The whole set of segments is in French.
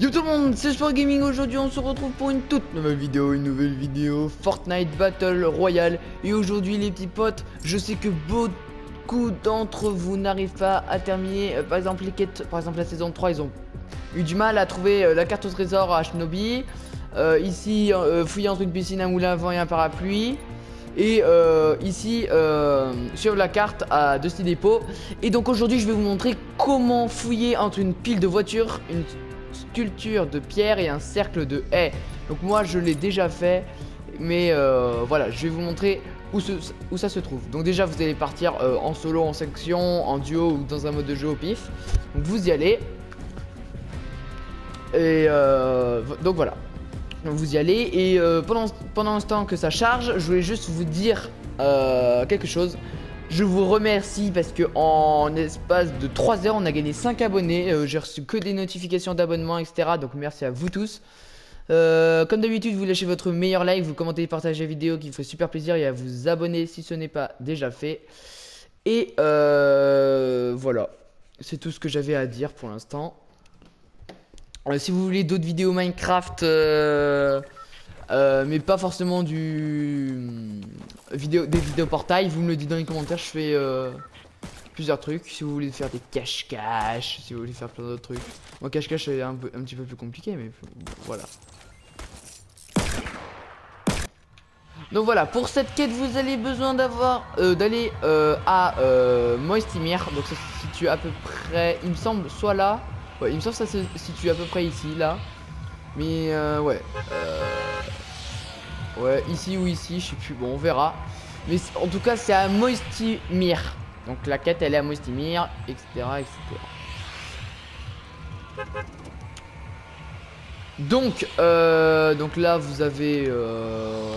Yo tout le monde, c'est Sport Gaming, aujourd'hui on se retrouve pour une toute nouvelle vidéo, une nouvelle vidéo Fortnite Battle Royale. Et aujourd'hui les petits potes, je sais que beaucoup d'entre vous n'arrivent pas à terminer euh, Par exemple les quêtes, par exemple la saison 3 ils ont eu du mal à trouver euh, la carte au trésor à Shinobi. Euh, Ici fouiller entre une piscine, un moulin à vent et un parapluie. Et ici sur la carte à Dusty Depot. Et donc aujourd'hui je vais vous montrer comment fouiller entre une pile de voitures une sculpture de pierre et un cercle de haies. Donc moi je l'ai déjà fait, mais euh, voilà, je vais vous montrer où, où, ça se trouve. Donc déjà vous allez partir euh, en solo, en section, en duo ou dans un mode de jeu au pif. Donc vous y allez. Et euh, donc voilà. Vous y allez et pendant, pendant ce temps que ça charge, je voulais juste vous dire quelque chose. Je vous remercie parce que en espace de 3 heures, on a gagné 5 abonnés. Euh, j'ai reçu que des notifications d'abonnement, etc. Donc merci à vous tous. Euh, comme d'habitude, vous lâchez votre meilleur like, vous commentez, partagez la vidéo qui me fait super plaisir et à vous abonner si ce n'est pas déjà fait. Et euh, voilà, c'est tout ce que j'avais à dire pour l'instant. si vous voulez d'autres vidéos Minecraft... Mais pas forcément du vidéo, des vidéos portail. Vous me le dites dans les commentaires, je fais euh, plusieurs trucs. Si vous voulez faire des cache-cache, si vous voulez faire plein d'autres trucs. Moi, cache-cache c'est un, un, petit peu plus compliqué, mais voilà. Donc voilà, pour cette quête, vous avez besoin d'avoir euh, d'aller à Moistimir. Donc ça se situe à peu près, il me semble, soit là. Ouais, il me semble que ça se situe à peu près ici, là. Mais ouais. Ouais, ici ou ici, je sais plus. Bon, on verra. Mais en tout cas, c'est à Moistimir. Donc la quête, elle est à Moistimir, etc. etc. Donc, euh, donc là, vous avez euh,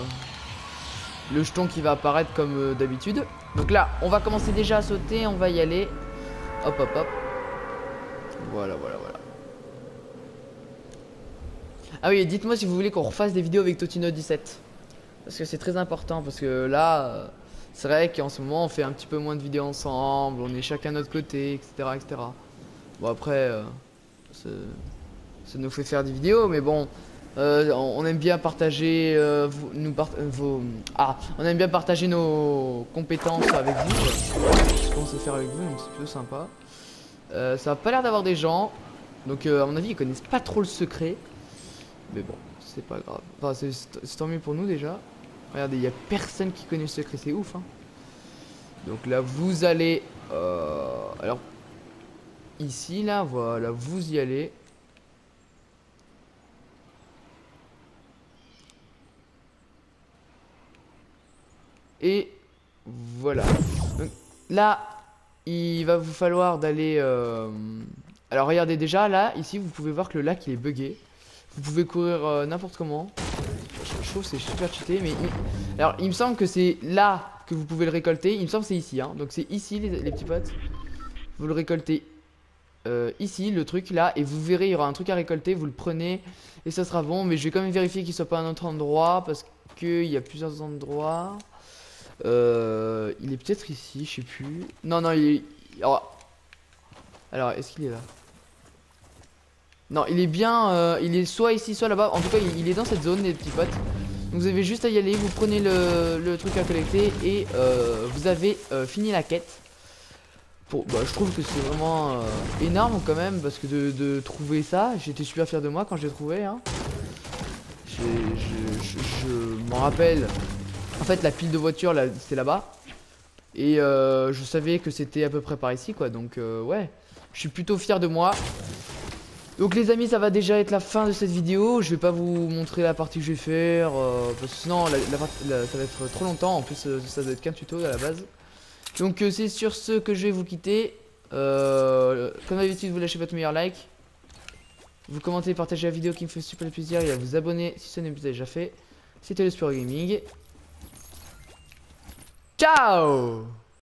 le jeton qui va apparaître comme euh, d'habitude. Donc là, on va commencer déjà à sauter. On va y aller. Hop, hop, hop. Voilà, voilà, voilà. Ah oui, dites-moi si vous voulez qu'on refasse des vidéos avec Totino 17. Parce que c'est très important, parce que là, euh, c'est vrai qu'en ce moment, on fait un petit peu moins de vidéos ensemble, on est chacun de notre côté, etc. etc. Bon, après, euh, ça nous fait faire des vidéos, mais bon, euh, on aime bien partager nous vos ah on aime bien partager nos compétences avec vous ce qu'on sait faire avec vous donc c'est plutôt sympa ça a pas l'air d'avoir des gens donc à mon avis ils connaissent pas trop le secret mais bon c'est pas grave enfin c'est tant mieux pour nous déjà Regardez, il n'y a personne qui connaît le secret, c'est ouf. Hein. Donc là, vous allez... Euh, alors, ici, là, voilà, vous y allez. Et voilà. Donc, là, il va vous falloir d'aller... Euh, alors, regardez déjà, là, ici, vous pouvez voir que le lac, il est buggé. Vous pouvez courir euh, n'importe comment je trouve c'est super cheaté mais alors il me semble que c'est là que vous pouvez le récolter. Il me semble c'est ici hein. donc c'est ici les, petits potes. Vous le récoltez euh, ici le truc là et vous verrez il y aura un truc à récolter. Vous le prenez et ça sera bon. Mais je vais quand même vérifier qu'il soit pas un autre endroit parce qu'il y a plusieurs endroits. Euh, il est peut-être ici je sais plus. Non non il est alors est-ce qu'il est là? Non, il est bien, euh, il est soit ici, soit là-bas. En tout cas, il, est dans cette zone, les petits potes. Donc vous avez juste à y aller, vous prenez le, truc à collecter et euh, vous avez euh, fini la quête. Bon, bah, je trouve que c'est vraiment énorme quand même parce que de, trouver ça, j'étais super fier de moi quand j'ai trouvé. Hein. Je, m'en rappelle. En fait, la pile de voitures, là, c'est là-bas. Et je savais que c'était à peu près par ici, quoi. Donc, ouais, je suis plutôt fier de moi. Donc les amis ça va déjà être la fin de cette vidéo. Je vais pas vous montrer la partie que je vais faire euh, Parce que sinon ça va être trop longtemps. En plus euh, ça doit être qu'un tuto à la base. Donc euh, c'est sur ce que je vais vous quitter. Comme d'habitude vous lâchez votre meilleur like. Vous commentez, partagez la vidéo qui me fait super plaisir Et à vous abonner si ce n'est pas déjà fait. C'était le Spiro Gaming. Ciao